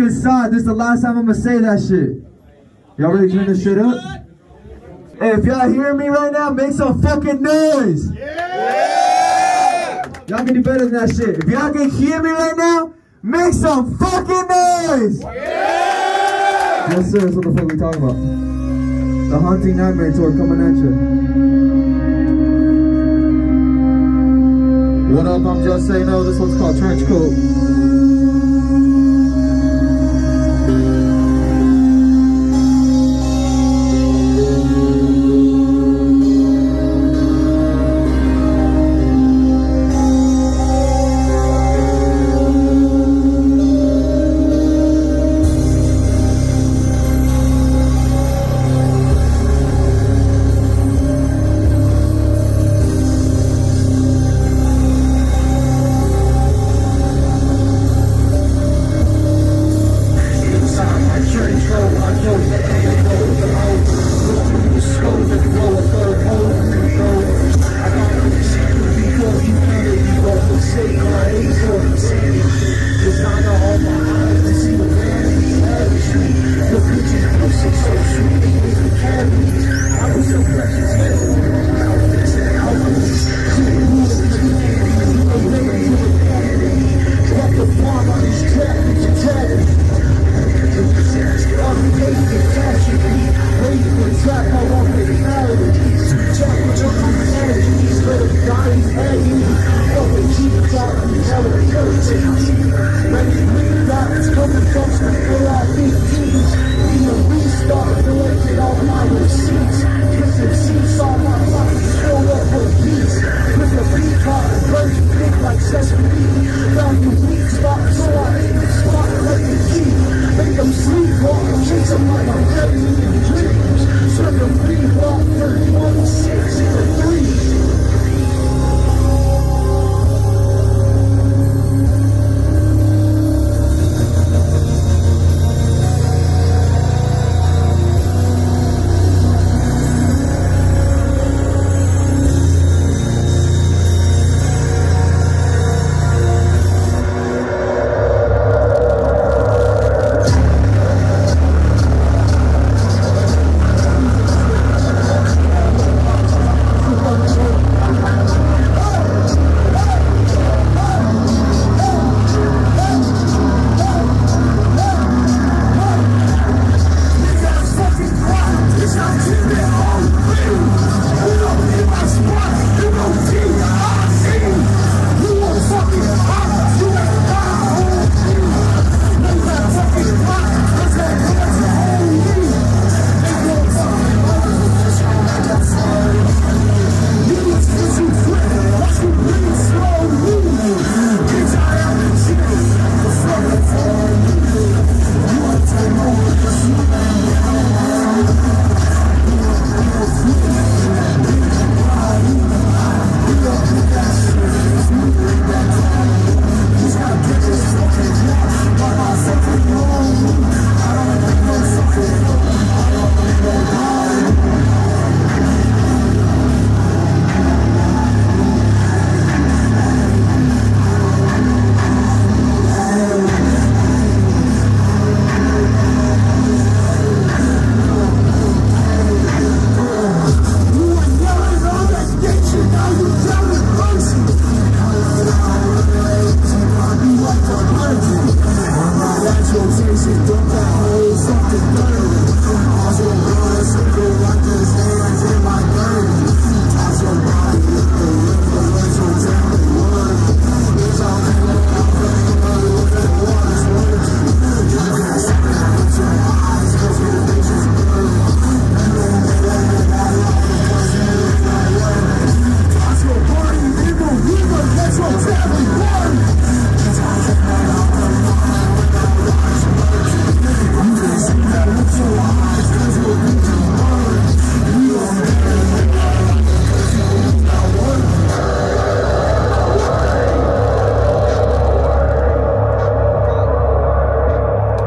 fucking side. This is the last time I'm gonna say that shit. Y'all ready to turn this shit up? Hey, if y'all hear me right now, make some fucking noise. Yeah! Y'all can do better than that shit. If y'all can hear me right now, make some fucking noise. Yeah! Yes, sir. That's what the fuck we talking about. The Haunting Nightmare Tour coming at you. What up? I'm just saying no. This one's called Trench Coat.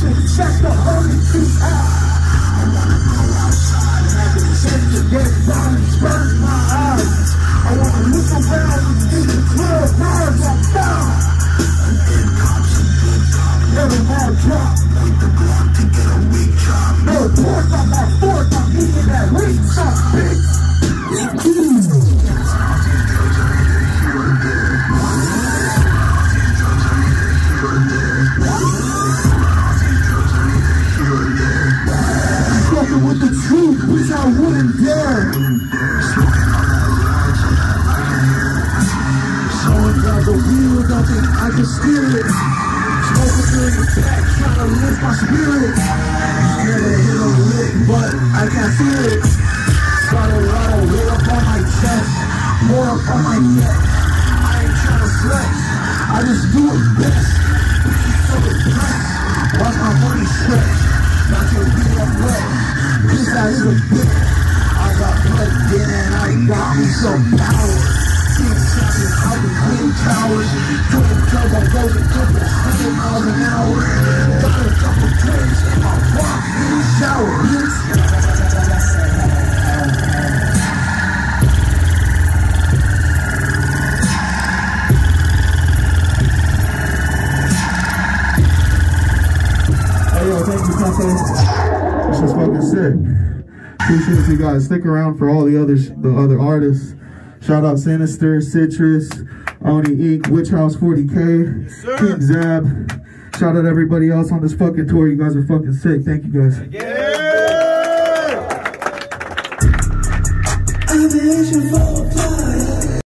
police check the holy feet out. I wanna go outside and have the chance to get bodies, but I can't feel it. Got a lot of weight up on my chest, more up on my neck. I ain't trying to flex, I just do it best. So depressed, watch my money stretch. Not your beat up wet, this guy is a bitch. I got blood in and I got me some power. Big shots out the clean towers. Twin turbo goes a couple thank. This is fucking sick. Appreciate you guys. Stick around for all the others, the other artists. Shout out Sinister, Citrus, Oni Inc., Witch House 40K, King Zab. Shout out everybody else on this fucking tour. You guys are fucking sick. Thank you guys. Aviation for